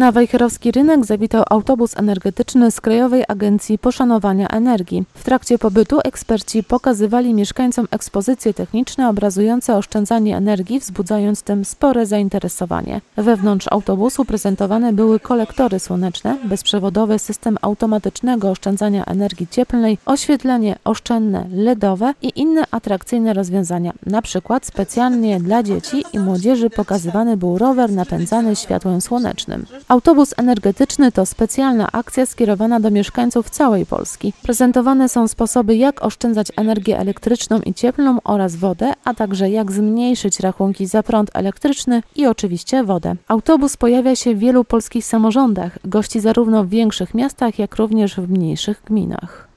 Na Wejherowski Rynek zawitał autobus energetyczny z Krajowej Agencji Poszanowania Energii. W trakcie pobytu eksperci pokazywali mieszkańcom ekspozycje techniczne obrazujące oszczędzanie energii, wzbudzając tym spore zainteresowanie. Wewnątrz autobusu prezentowane były kolektory słoneczne, bezprzewodowy system automatycznego oszczędzania energii cieplnej, oświetlenie oszczędne LEDowe i inne atrakcyjne rozwiązania. Na przykład specjalnie dla dzieci i młodzieży pokazywany był rower napędzany światłem słonecznym. Autobus energetyczny to specjalna akcja skierowana do mieszkańców całej Polski. Prezentowane są sposoby, jak oszczędzać energię elektryczną i cieplną oraz wodę, a także jak zmniejszyć rachunki za prąd elektryczny i oczywiście wodę. Autobus pojawia się w wielu polskich samorządach, gości zarówno w większych miastach, jak również w mniejszych gminach.